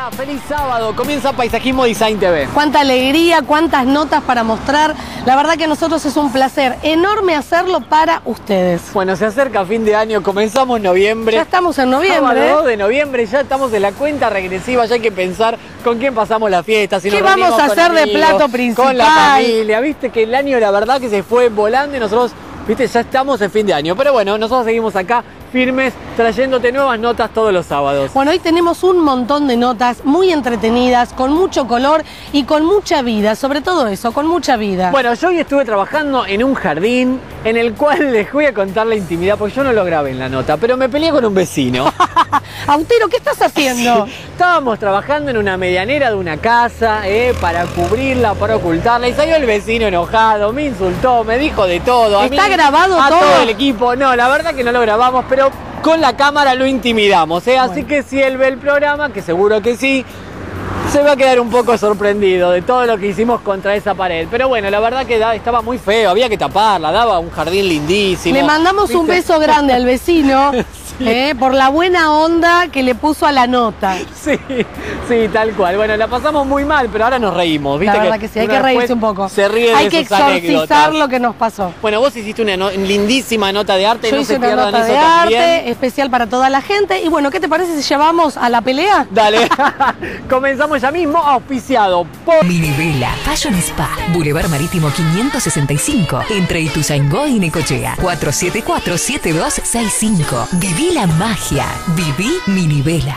Hola, feliz sábado. Comienza Paisajismo Design TV. Cuánta alegría, cuántas notas para mostrar. La verdad que a nosotros es un placer enorme hacerlo para ustedes. Bueno, se acerca fin de año, comenzamos noviembre. Ya estamos en noviembre. Sábado 2 ¿eh? de noviembre, ya estamos en la cuenta regresiva, ya hay que pensar con quién pasamos la fiesta. Si ¿Qué nos vamos a hacer de plato Con la principal? familia, viste que el año la verdad que se fue volando y nosotros, viste, ya estamos en fin de año. Pero bueno, nosotros seguimos acá firmes, trayéndote nuevas notas todos los sábados. Bueno, hoy tenemos un montón de notas muy entretenidas, con mucho color y con mucha vida. Sobre todo eso, con mucha vida. Bueno, yo hoy estuve trabajando en un jardín en el cual les voy a contar la intimidad, porque yo no lo grabé en la nota, pero me peleé con un vecino. Autero, ¿qué estás haciendo? Estábamos trabajando en una medianera de una casa, eh, para cubrirla, para ocultarla, y salió el vecino enojado, me insultó, me dijo de todo. a ¿Está mí, grabado a todo? todo el equipo. No, la verdad que no lo grabamos, pero con la cámara lo intimidamos, eh. Así que si él ve el programa, que seguro que sí, se va a quedar un poco sorprendido de todo lo que hicimos contra esa pared. Pero bueno, la verdad que da- estaba muy feo, había que taparla, daba un jardín lindísimo. Le mandamos un beso grande al vecino eh, por la buena onda que le puso a la nota. Sí, sí, tal cual. Bueno, la pasamos muy mal, pero ahora nos reímos. ¿viste La verdad que, sí, hay que reírse un poco. Se ríe hay de que exorcizar anécdotas. lo que nos pasó. Bueno, vos hiciste una no- lindísima nota de arte, Yo no hice se una nota de también. arte especial para toda la gente. Y bueno, ¿qué te parece si llevamos a la pelea? Dale, comenzamos ya mismo, auspiciado por... Minivela Fashion Spa, Boulevard Marítimo 565, entre Ituzaingó y Necochea, 474-7265. Viví la magia, viví Minivela.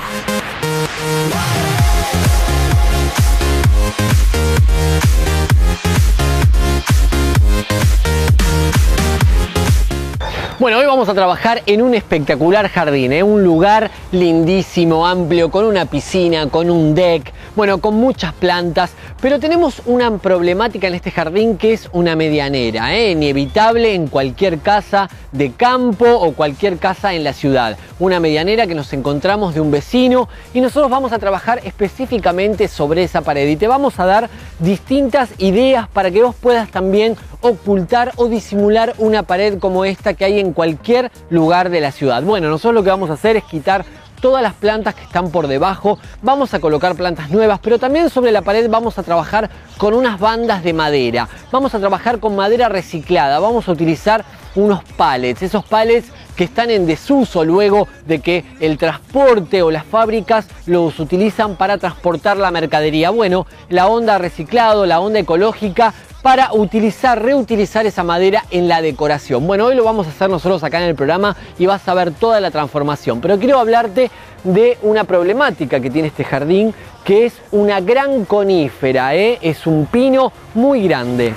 Bueno, hoy vamos a trabajar en un espectacular jardín, ¿eh? un lugar lindísimo, amplio, con una piscina, con un deck, bueno, con muchas plantas, pero tenemos una problemática en este jardín que es una medianera, ¿eh? inevitable en cualquier casa de campo o cualquier casa en la ciudad. Una medianera que nos encontramos de un vecino y nosotros vamos a trabajar específicamente sobre esa pared y te vamos a dar distintas ideas para que vos puedas también ocultar o disimular una pared como esta que hay en cualquier lugar de la ciudad. Bueno, nosotros lo que vamos a hacer es quitar todas las plantas que están por debajo, vamos a colocar plantas nuevas, pero también sobre la pared vamos a trabajar con unas bandas de madera, vamos a trabajar con madera reciclada, vamos a utilizar unos pallets, esos pallets que están en desuso luego de que el transporte o las fábricas los utilizan para transportar la mercadería. Bueno, la onda reciclado, la onda ecológica para utilizar, reutilizar esa madera en la decoración. Bueno, hoy lo vamos a hacer nosotros acá en el programa y vas a ver toda la transformación. Pero quiero hablarte de una problemática que tiene este jardín, que es una gran conífera, ¿eh? es un pino muy grande.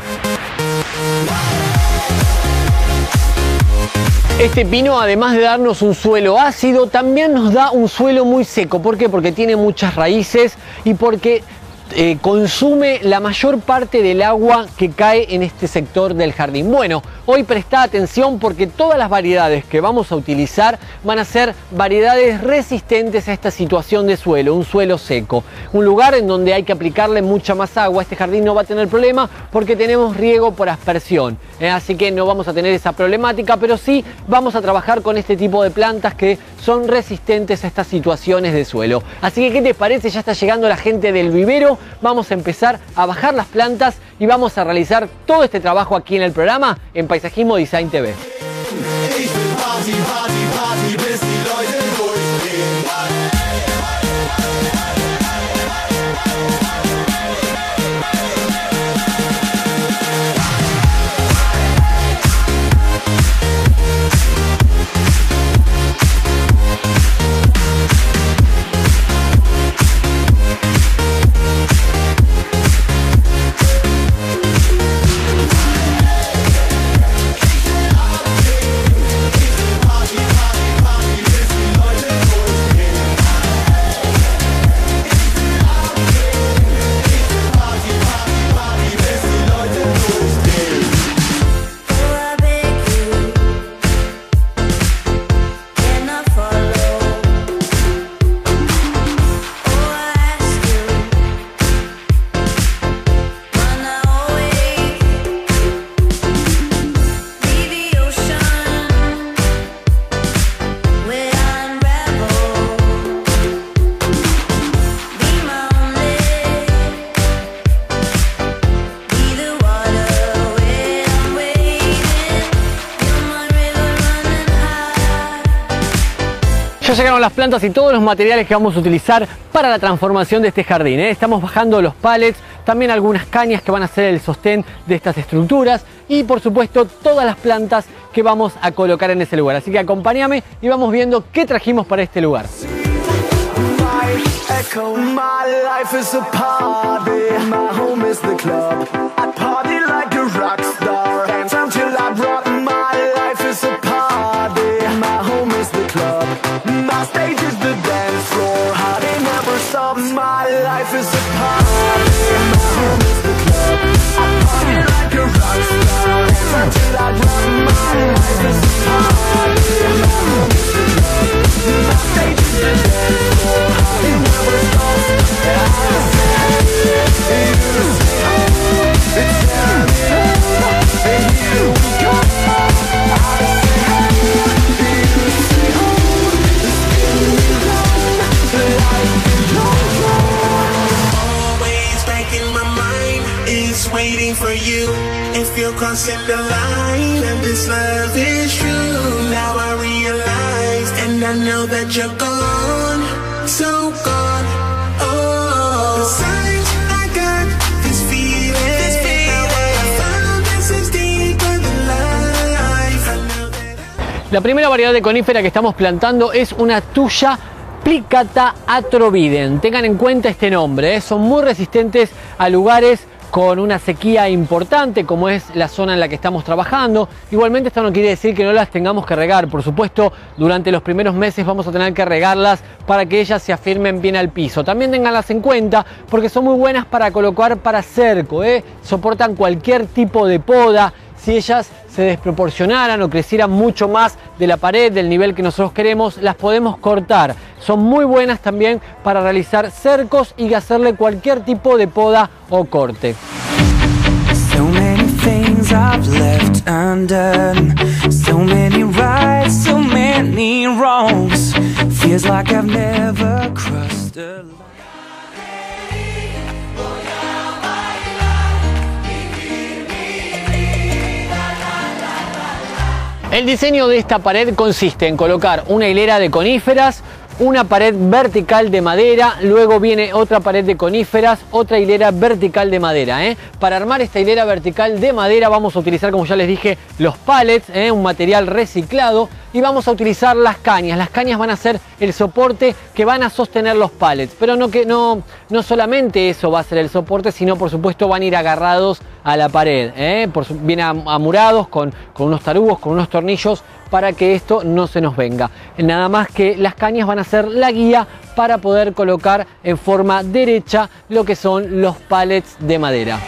Este pino, además de darnos un suelo ácido, también nos da un suelo muy seco. ¿Por qué? Porque tiene muchas raíces y porque eh, consume la mayor parte del agua que cae en este sector del jardín. Bueno, hoy presta atención porque todas las variedades que vamos a utilizar van a ser variedades resistentes a esta situación de suelo, un suelo seco. Un lugar en donde hay que aplicarle mucha más agua. Este jardín no va a tener problema porque tenemos riego por aspersión. ¿eh? Así que no vamos a tener esa problemática, pero sí vamos a trabajar con este tipo de plantas que son resistentes a estas situaciones de suelo. Así que, ¿qué te parece? Ya está llegando la gente del vivero. Vamos a empezar a bajar las plantas y vamos a realizar todo este trabajo aquí en el programa en Paisajismo Design TV. Llegaron las plantas y todos los materiales que vamos a utilizar para la transformación de este jardín. ¿eh? Estamos bajando los pallets, también algunas cañas que van a ser el sostén de estas estructuras y por supuesto todas las plantas que vamos a colocar en ese lugar. Así que acompáñame y vamos viendo qué trajimos para este lugar. Stage is the dance floor. Party never stops. My life is a party. La primera variedad de conífera que estamos plantando es una tuya Plicata atroviden. Tengan en cuenta este nombre, ¿eh? son muy resistentes a lugares con una sequía importante como es la zona en la que estamos trabajando. Igualmente esto no quiere decir que no las tengamos que regar. Por supuesto, durante los primeros meses vamos a tener que regarlas para que ellas se afirmen bien al piso. También tenganlas en cuenta porque son muy buenas para colocar para cerco. ¿eh? Soportan cualquier tipo de poda. Si ellas se desproporcionaran o crecieran mucho más de la pared, del nivel que nosotros queremos, las podemos cortar. Son muy buenas también para realizar cercos y hacerle cualquier tipo de poda o corte. Feels like I've never crossed a El diseño de esta pared consiste en colocar una hilera de coníferas, una pared vertical de madera, luego viene otra pared de coníferas, otra hilera vertical de madera. ¿eh? Para armar esta hilera vertical de madera vamos a utilizar, como ya les dije, los pallets, ¿eh? un material reciclado, y vamos a utilizar las cañas. Las cañas van a ser el soporte que van a sostener los pallets, pero no, que, no, no solamente eso va a ser el soporte, sino por supuesto van a ir agarrados a la pared, ¿eh? por, bien am- amurados con, con unos tarugos, con unos tornillos para que esto no se nos venga. Nada más que las cañas van a ser la guía para poder colocar en forma derecha lo que son los pallets de madera.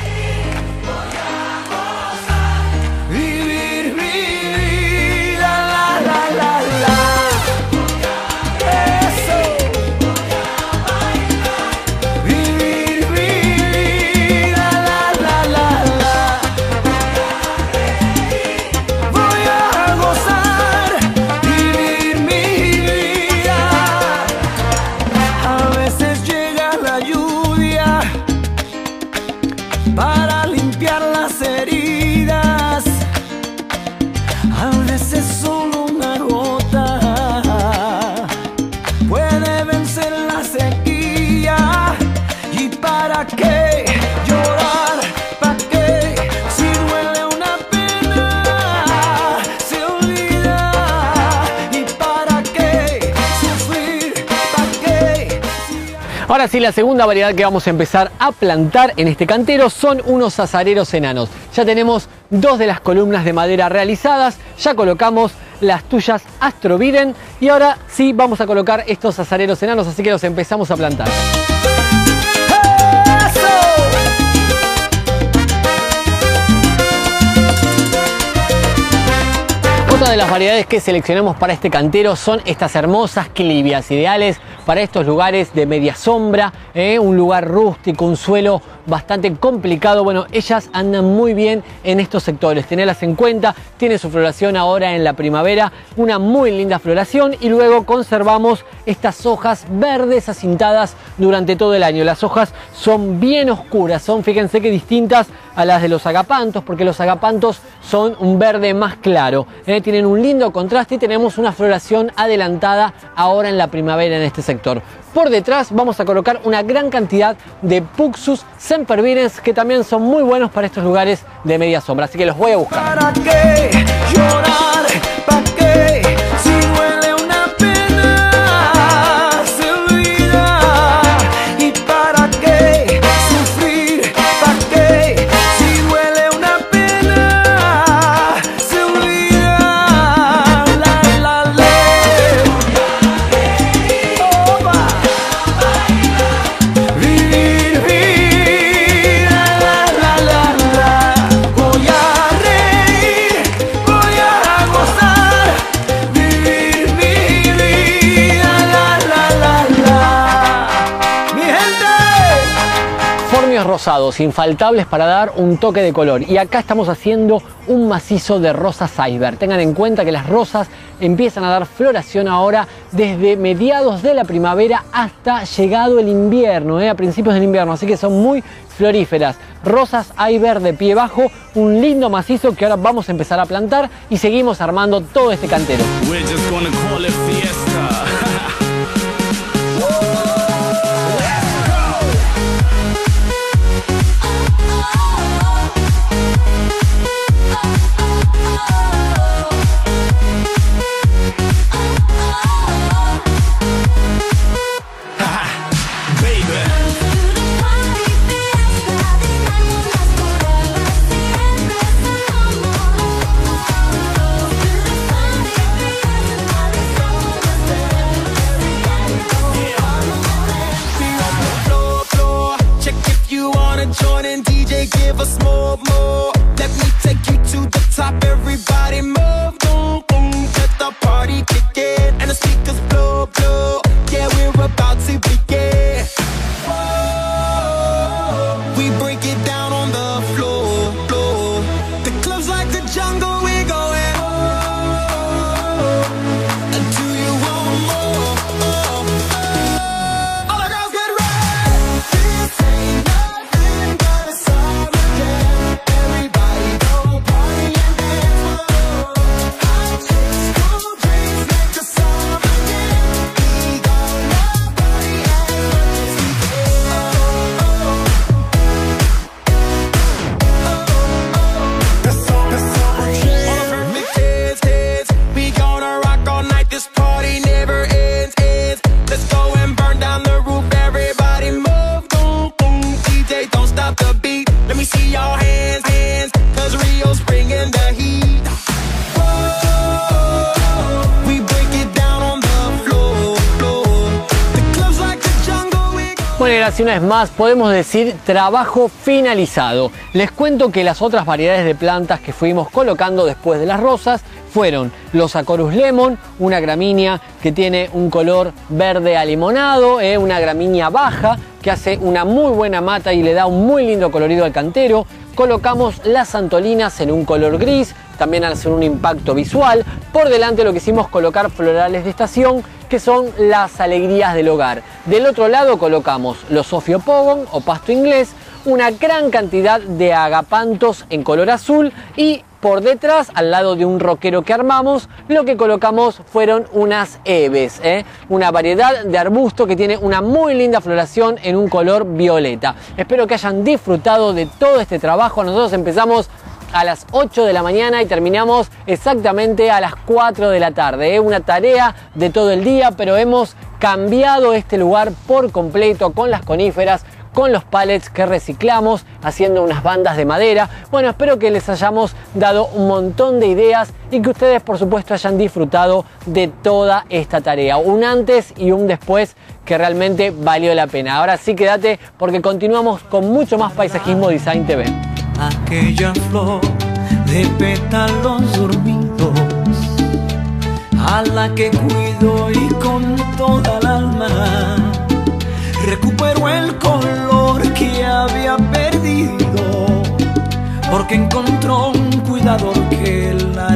Ahora sí, la segunda variedad que vamos a empezar a plantar en este cantero son unos azareros enanos. Ya tenemos dos de las columnas de madera realizadas, ya colocamos las tuyas Astroviden y ahora sí vamos a colocar estos azareros enanos, así que los empezamos a plantar. Otra de las variedades que seleccionamos para este cantero son estas hermosas clivias, ideales para estos lugares de media sombra, ¿eh? un lugar rústico, un suelo bastante complicado. Bueno, ellas andan muy bien en estos sectores, tenerlas en cuenta. Tiene su floración ahora en la primavera, una muy linda floración y luego conservamos estas hojas verdes acintadas durante todo el año. Las hojas son bien oscuras, son fíjense que distintas a las de los agapantos, porque los agapantos son un verde más claro. ¿eh? tienen un lindo contraste y tenemos una floración adelantada ahora en la primavera en este sector. Por detrás vamos a colocar una gran cantidad de Puxus sempervirens que también son muy buenos para estos lugares de media sombra, así que los voy a buscar. Infaltables para dar un toque de color. Y acá estamos haciendo un macizo de rosas iceberg. Tengan en cuenta que las rosas empiezan a dar floración ahora desde mediados de la primavera hasta llegado el invierno, ¿eh? a principios del invierno. Así que son muy floríferas. Rosas iceberg de pie bajo, un lindo macizo que ahora vamos a empezar a plantar y seguimos armando todo este cantero. Así una vez más podemos decir trabajo finalizado. Les cuento que las otras variedades de plantas que fuimos colocando después de las rosas fueron los Acorus Lemon, una gramínea que tiene un color verde alimonado, eh, una gramínea baja que hace una muy buena mata y le da un muy lindo colorido al cantero. Colocamos las Antolinas en un color gris, también hacen un impacto visual. Por delante lo que hicimos colocar florales de estación que son las alegrías del hogar. Del otro lado colocamos los Ophiopogon o pasto inglés, una gran cantidad de agapantos en color azul y por detrás, al lado de un roquero que armamos, lo que colocamos fueron unas eves, ¿eh? una variedad de arbusto que tiene una muy linda floración en un color violeta. Espero que hayan disfrutado de todo este trabajo. Nosotros empezamos a las 8 de la mañana y terminamos exactamente a las 4 de la tarde. Es una tarea de todo el día, pero hemos cambiado este lugar por completo con las coníferas, con los pallets que reciclamos, haciendo unas bandas de madera. Bueno, espero que les hayamos dado un montón de ideas y que ustedes por supuesto hayan disfrutado de toda esta tarea. Un antes y un después que realmente valió la pena. Ahora sí quédate porque continuamos con mucho más paisajismo Design TV. aquella flor de pétalos dormidos, a la que cuido y con toda el alma recupero el color que había perdido, porque encontró un cuidador que la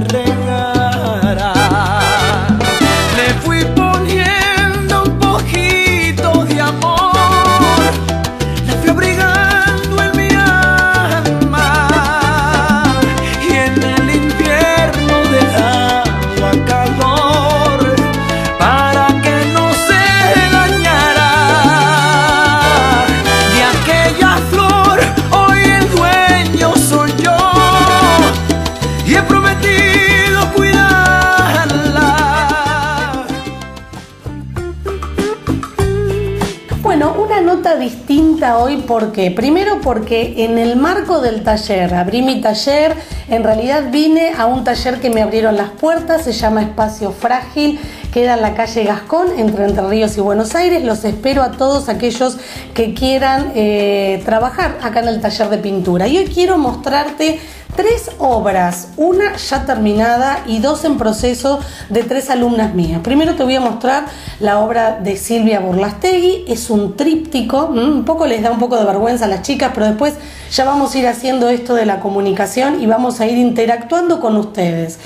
hoy, ¿por qué? Primero porque en el marco del taller, abrí mi taller, en realidad vine a un taller que me abrieron las puertas, se llama Espacio Frágil, queda en la calle Gascón, entre Entre Ríos y Buenos Aires. Los espero a todos aquellos que quieran eh, trabajar acá en el taller de pintura. Y hoy quiero mostrarte tres obras, una ya terminada y dos en proceso de tres alumnas mías. Primero te voy a mostrar la obra de Silvia Burlastegui, es un tríptico, un poco les da un poco de vergüenza a las chicas, pero después ya vamos a ir haciendo esto de la comunicación y vamos a ir interactuando con ustedes.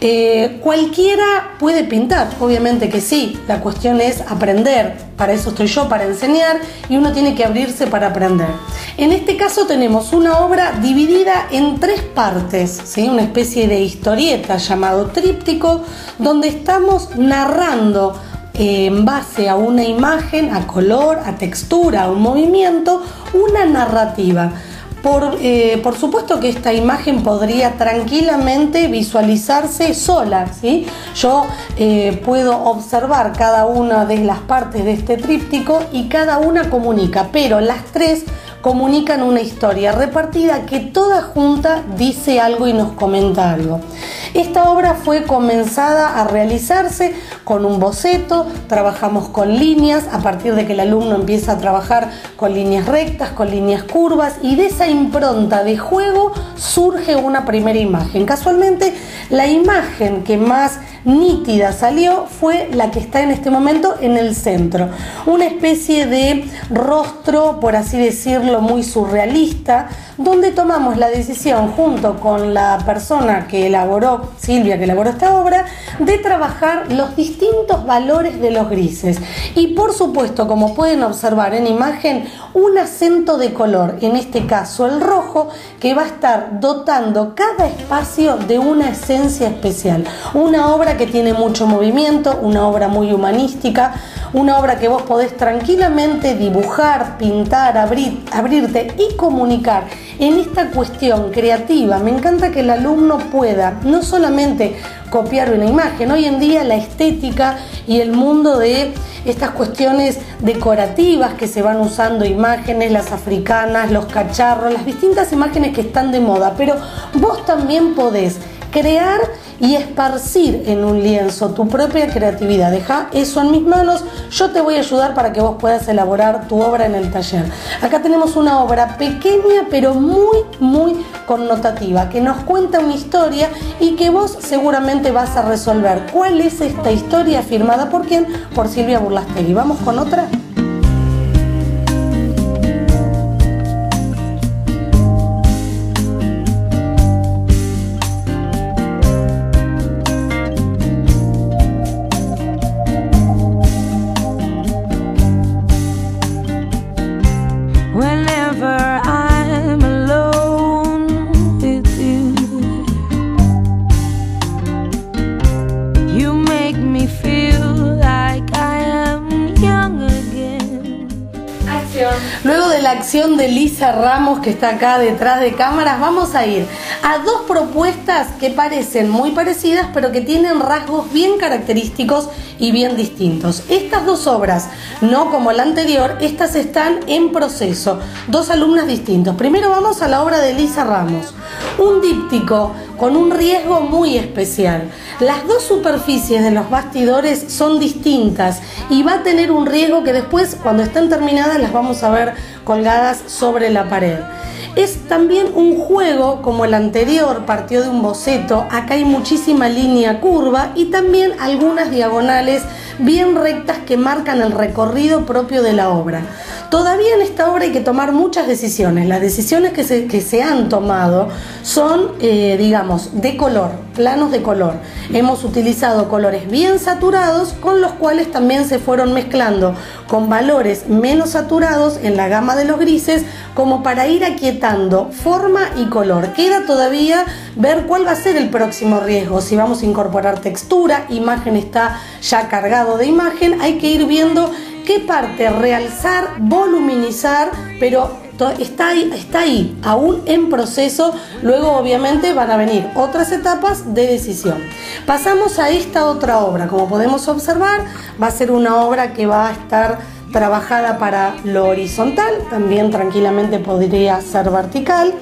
Eh, cualquiera puede pintar, obviamente que sí, la cuestión es aprender, para eso estoy yo, para enseñar, y uno tiene que abrirse para aprender. En este caso tenemos una obra dividida en tres partes, ¿sí? una especie de historieta llamado tríptico, donde estamos narrando eh, en base a una imagen, a color, a textura, a un movimiento, una narrativa. Por, eh, por, supuesto que esta imagen podría tranquilamente visualizarse sola. ¿sí? Yo eh, puedo observar cada una de las partes de este tríptico y cada una comunica, pero las tres comunican una historia repartida que toda junta dice algo y nos comenta algo. Esta obra fue comenzada a realizarse con un boceto, trabajamos con líneas, a partir de que el alumno empieza a trabajar con líneas rectas, con líneas curvas y de esa impronta de juego surge una primera imagen. Casualmente, la imagen que más nítida salió fue la que está en este momento en el centro. Una especie de rostro, por así decirlo, muy surrealista, donde tomamos la decisión junto con la persona que elaboró, Silvia, que elaboró esta obra, de trabajar los distintos valores de los grises. Y por supuesto, como pueden observar en imagen, un acento de color, en este caso el rojo, que va a estar dotando cada espacio de una esencia especial. Una obra que tiene mucho movimiento, una obra muy humanística, una obra que vos podés tranquilamente dibujar, pintar, abrir, abrirte y comunicar en esta cuestión creativa. Me encanta que el alumno pueda no solamente copiar una imagen, hoy en día la estética y el mundo de estas cuestiones decorativas que se van usando, imágenes, las africanas, los cacharros, las distintas imágenes que están de moda, pero vos también podés crear y esparcir en un lienzo tu propia creatividad. Deja eso en mis manos, yo te voy a ayudar para que vos puedas elaborar tu obra en el taller. Acá tenemos una obra pequeña pero muy, muy connotativa, que nos cuenta una historia y que vos seguramente vas a resolver. ¿Cuál es esta historia firmada por quién? Por Silvia Burlastegui. ¿Vamos con otra? Luego la acción de Lisa Ramos que está acá detrás de cámaras, vamos a ir a dos propuestas que parecen muy parecidas pero que tienen rasgos bien característicos y bien distintos. Estas dos obras, no como la anterior, estas están en proceso. Dos alumnas distintos. Primero vamos a la obra de Lisa Ramos. Un díptico con un riesgo muy especial. Las dos superficies de los bastidores son distintas y va a tener un riesgo que después, cuando estén terminadas, las vamos a ver colgadas sobre la pared. Es también un juego como el anterior, partió de un boceto, acá hay muchísima línea curva y también algunas diagonales bien rectas que marcan el recorrido propio de la obra. Todavía en esta obra hay que tomar muchas decisiones. Las decisiones que se, que se han tomado son, eh, digamos, de color, planos de color. Hemos utilizado colores bien saturados con los cuales también se fueron mezclando con valores menos saturados en la gama de los grises como para ir aquietando forma y color. Queda todavía ver cuál va a ser el próximo riesgo, si vamos a incorporar textura, imagen está ya cargado de imagen, hay que ir viendo qué parte realzar, voluminizar, pero está ahí, está ahí, aún en proceso. Luego, obviamente, van a venir otras etapas de decisión. Pasamos a esta otra obra. Como podemos observar, va a ser una obra que va a estar trabajada para lo horizontal, también tranquilamente podría ser vertical.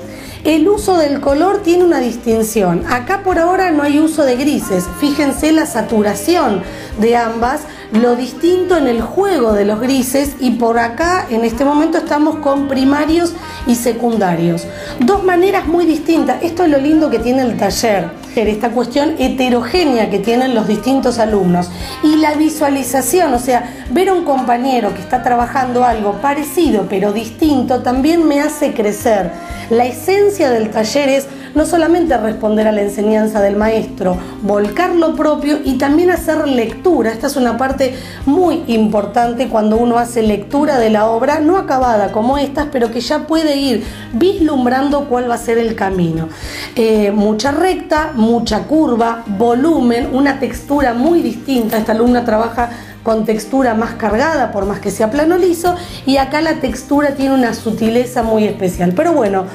El uso del color tiene una distinción. Acá por ahora no hay uso de grises. Fíjense la saturación de ambas, lo distinto en el juego de los grises y por acá en este momento estamos con primarios y secundarios. Dos maneras muy distintas. Esto es lo lindo que tiene el taller esta cuestión heterogénea que tienen los distintos alumnos y la visualización, o sea, ver a un compañero que está trabajando algo parecido pero distinto también me hace crecer. La esencia del taller es no solamente responder a la enseñanza del maestro, volcar lo propio y también hacer lectura. Esta es una parte muy importante cuando uno hace lectura de la obra, no acabada como estas, pero que ya puede ir vislumbrando cuál va a ser el camino. Eh, mucha recta, mucha curva, volumen, una textura muy distinta. Esta alumna trabaja con textura más cargada, por más que sea plano liso, y acá la textura tiene una sutileza muy especial. Pero bueno,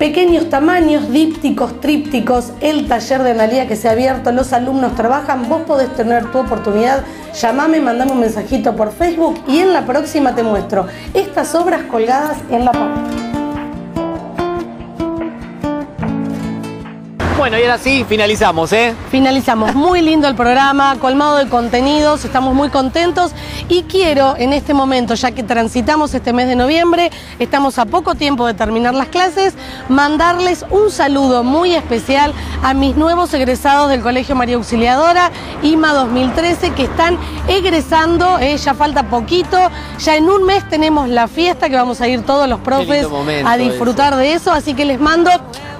pequeños tamaños, dípticos, trípticos, el taller de analía que se ha abierto, los alumnos trabajan, vos podés tener tu oportunidad, llamame, mandame un mensajito por Facebook y en la próxima te muestro estas obras colgadas en la pared. Bueno, y ahora sí, finalizamos, ¿eh? Finalizamos. Muy lindo el programa, colmado de contenidos, estamos muy contentos y quiero en este momento, ya que transitamos este mes de noviembre, estamos a poco tiempo de terminar las clases, mandarles un saludo muy especial a mis nuevos egresados del Colegio María Auxiliadora, IMA 2013, que están egresando, eh, ya falta poquito, ya en un mes tenemos la fiesta que vamos a ir todos los profes a disfrutar de eso, así que les mando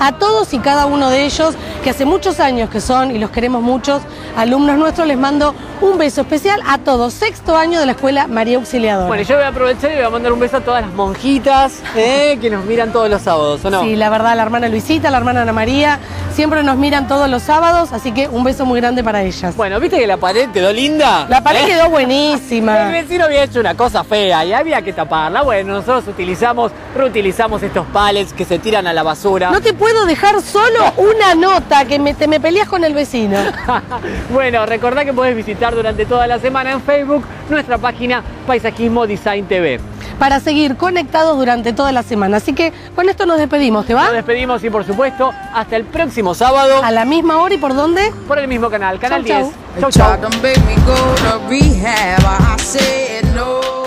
a todos y cada uno de ellos, que hace muchos años que son y los queremos muchos, alumnos nuestros, les mando un beso especial a todos, sexto año de la Escuela María Auxiliadora. Bueno, yo voy a aprovechar y voy a mandar un beso a todas las monjitas eh, que nos miran todos los sábados, ¿o no? Sí, la verdad, la hermana Luisita, la hermana Ana María, siempre nos miran todos los sábados, así que un beso muy grande para ellas. Bueno, ¿viste que la pared quedó linda? La pared ¿Eh? quedó buenísima. El vecino había hecho una cosa fea y había que taparla. Bueno, nosotros utilizamos, reutilizamos estos palets que se tiran a la basura. No te puedo dejar solo una nota que me, te me peleas con el vecino. bueno, recordá que podés visitar durante toda la semana en Facebook nuestra página Paisajismo Design TV. Para seguir conectados durante toda la semana. Así que con esto nos despedimos, ¿te va? Nos despedimos y por supuesto, hasta el próximo sábado. A la misma hora y por dónde? Por el mismo canal, Canal Chau, 10. chau. Chau, chau.